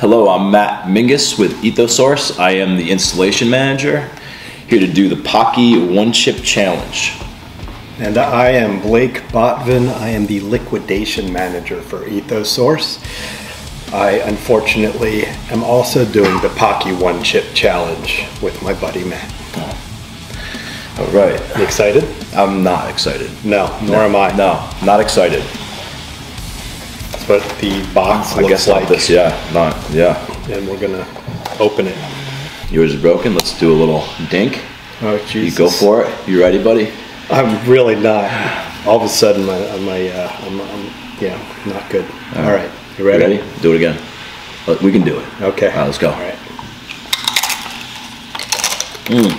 Hello, I'm Matt Minges with Ethosource. I am the installation manager here to do the Paqui One Chip Challenge. And I am Blake Botvin. I am the liquidation manager for Ethosource. I unfortunately am also doing the Paqui One Chip Challenge with my buddy Matt. Oh. All right. You excited? I'm not excited. No, nor am I. No, not excited. What the box I looks guess like. not this. Yeah, not. Yeah. And we're gonna open it. Yours is broken. Let's do a little dink. Oh You go for it. You ready, buddy? I'm really not. All of a sudden, my, uh, my uh, I'm, I'm, yeah, not good. All right, you You ready? ready? Do it again. Look, We can do it. Okay. All right, let's go. All right. Mm.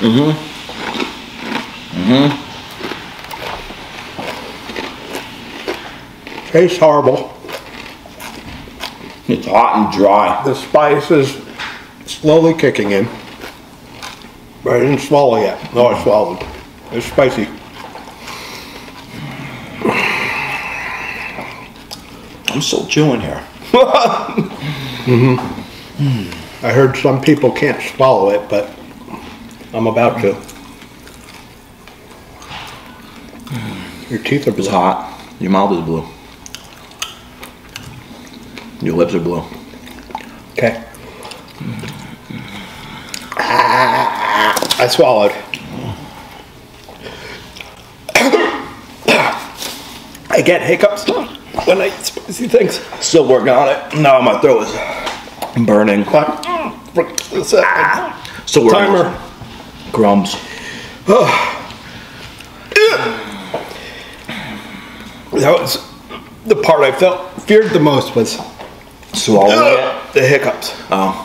Mm-hmm. Mm-hmm. Tastes horrible. It's hot and dry. The spice is slowly kicking in. But I didn't swallow yet. No, I swallowed. It's spicy. I'm still chewing here. Mm-hmm. I heard some people can't swallow it, but I'm about to. Your teeth are It's hot. Your mouth is blue. Your lips are blue. Okay. Ah, I swallowed. I get hiccups when I eat spicy things. Still working on it. No, my throat is burning. But frick, this, Still working. on timer. it. Crumbs. That was the part I felt feared the most was Swallowing it. the hiccups. Oh.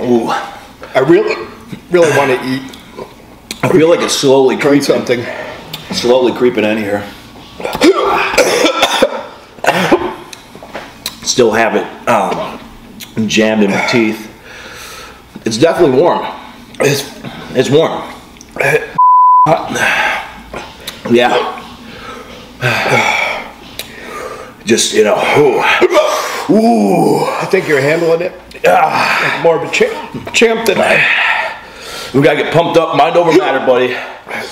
Ooh. I really, really want to eat I feel like it's slowly drink creeping. something. Slowly creeping in here. Still have it um, jammed in my teeth. It's definitely warm. It's it's warm. Yeah. Just you know. Ooh. Ooh. I think you're handling it like more of a champ, champ than I. We gotta get pumped up. Mind over matter, buddy.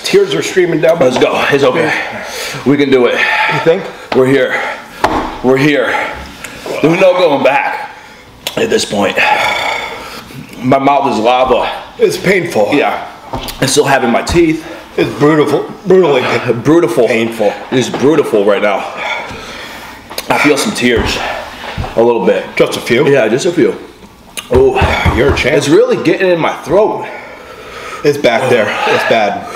Tears are streaming down Let's go. It's okay. We can do it. You think? We're here. We're here. There's no going back at this point. My mouth is lava. It's painful. Yeah. I'm still having my teeth. It's brutal, brutally. Brutal. Painful. It's brutal right now. I feel some tears. A little bit. Just a few. Yeah, just a few. Oh, You're a champ. it's really getting in my throat. It's back there. It's bad.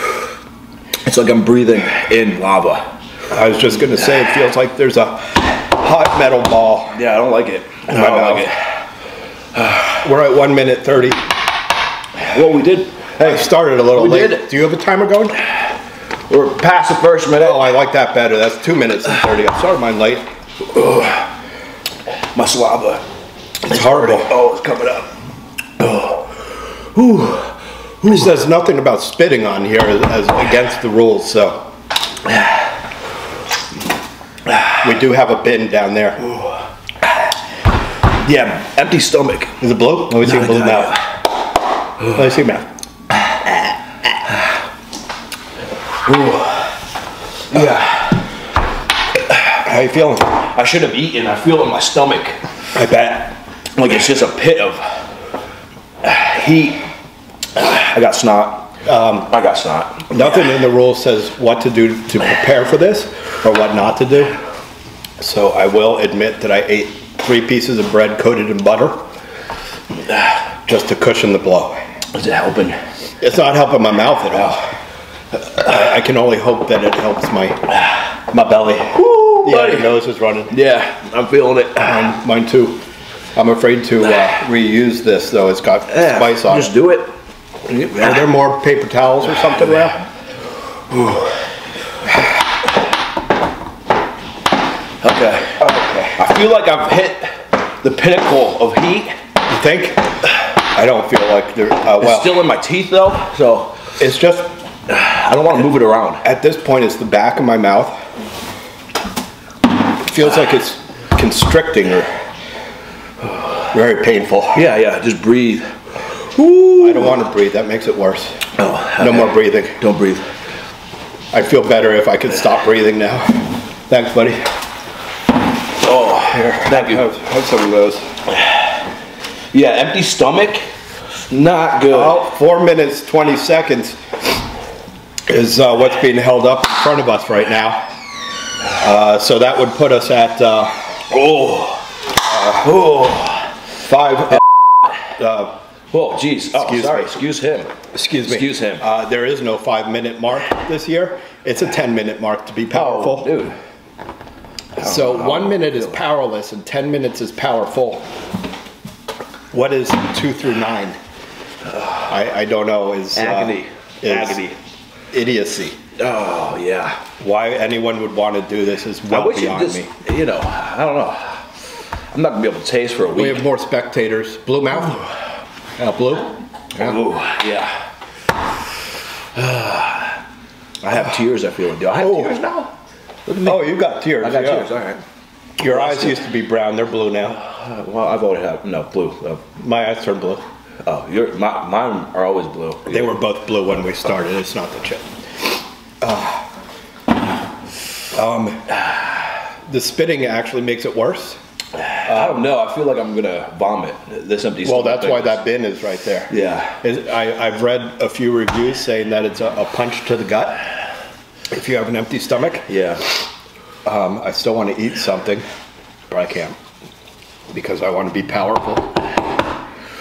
It's like I'm breathing in lava. I was just gonna say, it feels like there's a hot metal ball. Yeah, I don't like it. I don't like it. We're at one minute thirty. Well, we did. Hey, started a little We late. did. Do you have a timer going? We're past the first minute. Oh, I like that better. That's two minutes and thirty. I started mine late. My saliva. It's horrible. Oh, it's coming up. Oh. It says nothing about spitting on here as, as against the rules, so. We do have a bin down there. Yeah, empty stomach. Is it blue? Let me see No, blue no, now. Let me see mouth. Yeah. How you feeling? I should have eaten. I feel it in my stomach. I bet. Like it's just a pit of heat. I got snot. Um, I got snot. Nothing in the rules says what to do to prepare for this or what not to do. So I will admit that I ate three pieces of bread coated in butter just to cushion the blow. Is it helping? It's not helping my mouth at all. I, I can only hope that it helps my My belly. Yeah, your nose is running. Yeah, I'm feeling it. Mine, mine too. I'm afraid to uh, reuse this though. It's got Yeah, spice on it. Just it. do it. Are there more paper towels or something around? Okay. Okay. I feel like I've hit the pinnacle of heat. You think? I don't feel like there. Uh, It's still in my teeth though, so it's just I don't want to move it around. at this point. It's the back of my mouth. It feels like it's constricting or Very painful. Yeah, yeah. Just breathe. I don't want to breathe. That makes it worse. Oh, No more breathing. Don't breathe. I'd feel better if I could stop breathing now. Thanks, buddy. Oh, Here, thank you. Have, have some of those. Yeah, empty stomach, not good. Well, four minutes, 20 seconds is uh, what's being held up in front of us right now. Uh, so that would put us at uh, Oh, oh, five. Uh, oh, jeez. Oh, Excuse sorry. me. Excuse him. excuse me. Excuse him. Uh, there is no five minute mark this year. It's a 10 minute mark to be powerful. Oh, dude. So one minute is powerless and 10 minutes is powerful. What is two through nine? I, I don't know. Is uh, Agony. is Agony. idiocy. Oh, yeah. Why anyone would want to do this is I well wish it beyond just, me. you know, I don't know. I'm not gonna be able to taste for a week. We have more spectators. Blue mouth. Uh, blue. Yeah. Ooh, yeah. I have tears. I feel. Do I have Oh. tears now? Look at me. Oh, you got tears. I got yeah. tears. All right. Your eyes used to be brown. They're blue now. Uh, well, I've always had no blue. Uh, My eyes turned blue. oh, your my, mine are always blue. They were both blue when we started. It's not the chip. Uh, um, the spitting actually makes it worse. I don't know. I feel like I'm gonna vomit. This empty. Well, that's why that bin is right there. Yeah. Is- I, I've read a few reviews saying that it's a, a punch to the gut if you have an empty stomach. Yeah. Um, I still want to eat something, but I can't because I want to be powerful.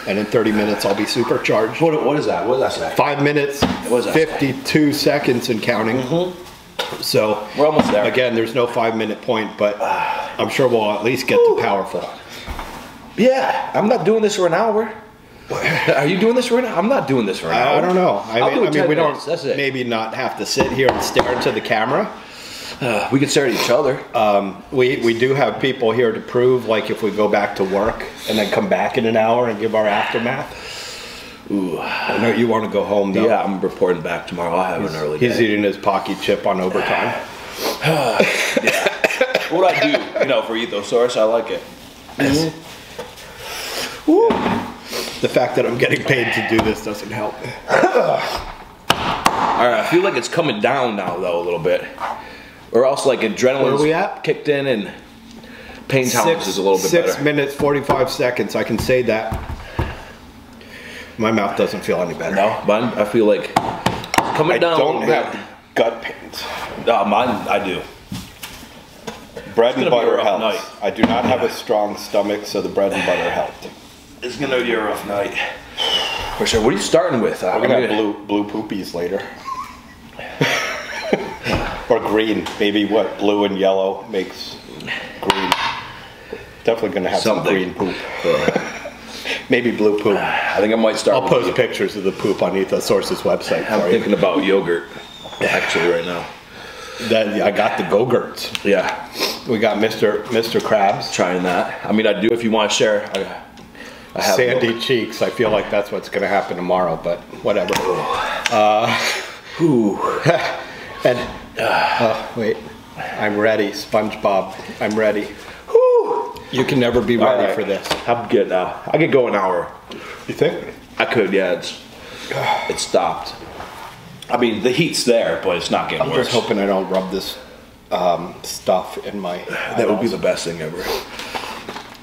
And in 30 minutes, I'll be supercharged. What, what is that? What does that say? Five minutes, What does that say? Mm-hmm. 52 seconds and counting. So, We're almost there. again, there's no five minute point, but I'm sure we'll at least get to powerful. Yeah. I'm not doing this for an hour. Are you doing this for an hour? I'm not doing this for an hour. I don't know. I I'll mean, do I mean 10 we minutes, don't maybe not have to sit here and stare into the camera. Uh, we can stare at each other. Um, we, we do have people here to prove, like if we go back to work and then come back in an hour and give our aftermath. Ooh. I know you want to go home though. Yeah, I'm reporting back tomorrow. I'll have an early He's day. eating his Paqui chip on overtime. What I do, you know, for Ethosource, I like it. The fact that I'm getting paid to do this doesn't help. All right, I feel like it's coming down now, though, a little bit. Or else, like, adrenaline. We at? kicked in and pain tolerance is a little bit six better. minutes, 45 seconds. I can say that. My mouth doesn't feel any better. No, mine, I feel like coming I down a don't have bit. gut pains. No, mine, I do. Bread and gonna butter helps. night. I do not have a strong stomach, so the bread and butter helped. It's gonna be a rough night. For sure. What are you starting with? Uh, We're gonna I'm have blue blue poopies later. Or green. Maybe what blue and yellow makes green. Definitely gonna have Something. some green poop. Maybe blue poop. I think I might start. I'll with post you. pictures of the poop on Ethosource's website I'm for you. thinking about yogurt, actually, right now. That I got the go-gurts. Yeah, We got Mr. Mr. Krabs. trying that. I mean, I do if you want to share. I, I have Sandy milk. cheeks. I feel like that's what's gonna happen tomorrow, but whatever. Ooh. Uh, and oh wait, I'm ready, SpongeBob. I'm ready. You can never be ready Alright. for this. I'm good now. I could go an hour. You think? I could, yeah. It's it stopped. I mean, the heat's there, but it's not getting worse. I'm just hoping I don't rub this um, stuff in my. that would be the best thing ever.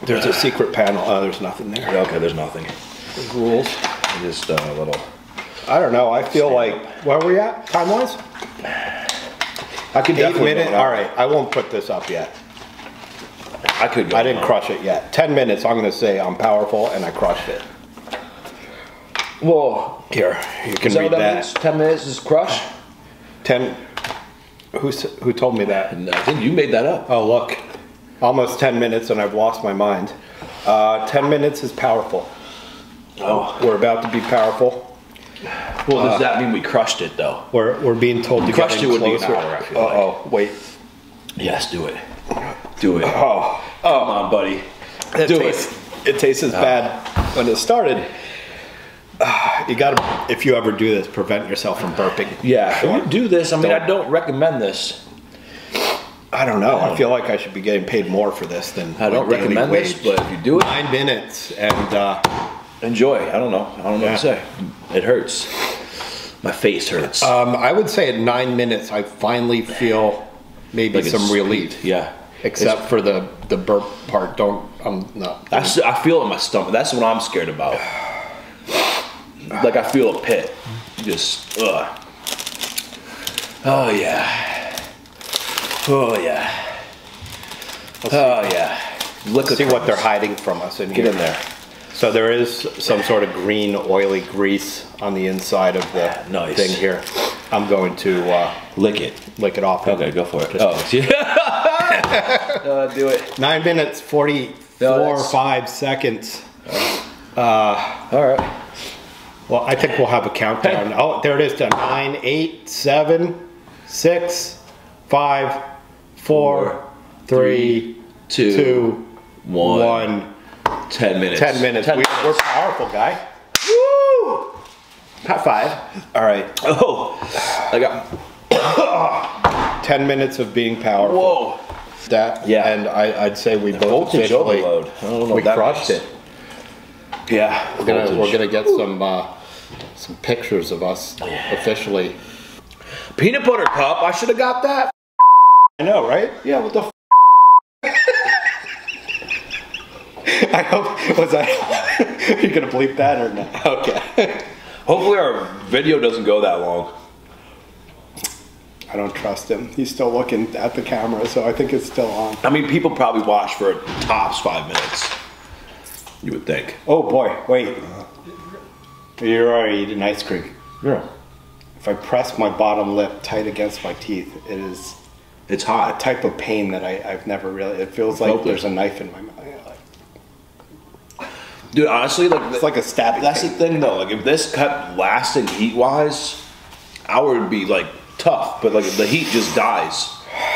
There's a secret panel. Oh, there's nothing there. Okay, there's nothing. There's rules. Just uh, a little. I don't know. I feel like where are we at time wise? I could Eight definitely. an All right. I won't put this up yet. I could go. I didn't crush it yet. Ten minutes. I'm gonna say I'm powerful and I crushed it. Well, Here, you can that read that that. means? Ten minutes is crush. Ten. Who s- who told me that? And I think you made that up. Oh look, almost ten minutes and I've lost my mind. Uh, ten minutes is powerful. Oh. We're about to be powerful. Well, does that mean we crushed it though? We're we're being told to Crushed it would be an closer. hour, I feel Uh like. oh, wait. Yes, do it. Do it. Oh, Come on, buddy. it do tastes, it. it tastes as bad when it started. Ah, you gotta, if you ever do this, prevent yourself from burping. Yeah, if you do this, I mean, I don't recommend this. I don't know. I feel like I should be getting paid more for this than I don't my daily recommend this, wage. but if you do it, nine minutes and uh, enjoy. I don't know. I don't know Yeah. what to say. It hurts. My face hurts. um, I would say at nine minutes I finally feel maybe Like some it's- relief. Yeah. Except for the the burp part. Don't I'm not. That's, I feel it in my stomach. That's what I'm scared about. Like I feel a pit. Just ugh. Oh yeah. Oh yeah. Oh yeah. Look see what they're hiding from us in Get here. in there. So there is some sort of green oily grease on the inside of the Nice. thing here. I'm going to uh, Lick it. lick it off. Okay, go for it. Oh, yeah. uh, do it. Nine minutes, 44 No, or five seconds. All right. Well, I think we'll have a countdown. Oh, there it is. Done. Nine, eight, seven, six, five, four, Four, three, two, two, one. one. Ten minutes. Ten minutes. Ten we, minutes. We're powerful, guy. Woo! High five. All right. Oh, I got. Ten minutes of being powerful. Whoa. That Yeah. and I, I'd say we both voltage officially overload. I don't know we crushed it. Yeah. We're gonna, we're gonna get some uh, some pictures of us officially. Peanut butter cup. I should have got that. I know, right? Yeah. What the? I hope was I. you gonna bleep that or not? Okay. Hopefully our video doesn't go that long. I don't trust him. He's still looking at the camera, so I think it's still on. I mean, people probably watch for tops five minutes. You would think. Oh boy, wait. You're already eating ice cream. Yeah. If I press my bottom lip tight against my teeth, it is It's hot. a type of pain that I, I've never really. It feels like there's a knife in my mouth. Dude, honestly, like It's like a stabbing. That's the thing, though. Like, if this kept lasting heat-wise, I would be like tough. But like, the heat just dies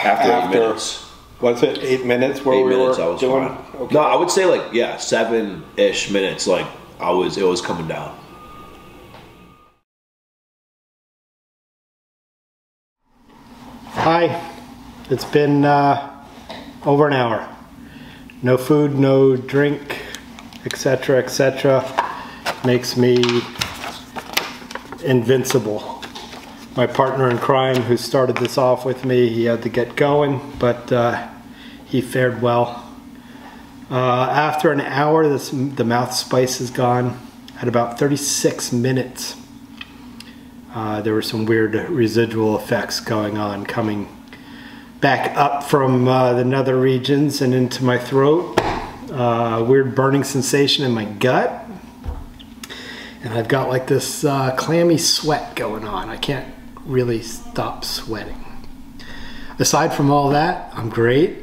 after, After- eight minutes. Was it eight minutes where Eight we minutes, were I was doing? Okay. No, I would say like yeah, seven-ish minutes. Like I was, it was coming down. Hi, it's been uh, over an hour. No food, no drink, etc., etc. Makes me invincible. My partner in crime, who started this off with me, he had to get going, but uh, he fared well. Uh, after an hour, this, the mouth spice is gone. At about 36 minutes, uh, there were some weird residual effects going on coming back up from uh, the nether regions and into my throat. Uh, weird burning sensation in my gut. And I've got like this uh, clammy sweat going on. I can't really stop sweating. Aside from all that, I'm great.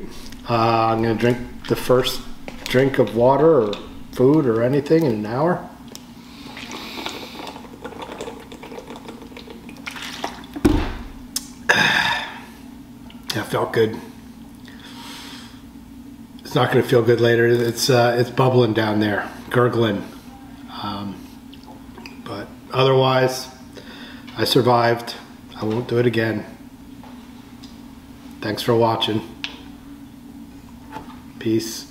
Uh, I'm going to drink the first drink of water or food or anything in an hour. Yeah, felt good. Not going to feel good later. It's uh, it's bubbling down there, gurgling. Um, but otherwise, I survived. I won't do it again. Thanks for watching. Peace.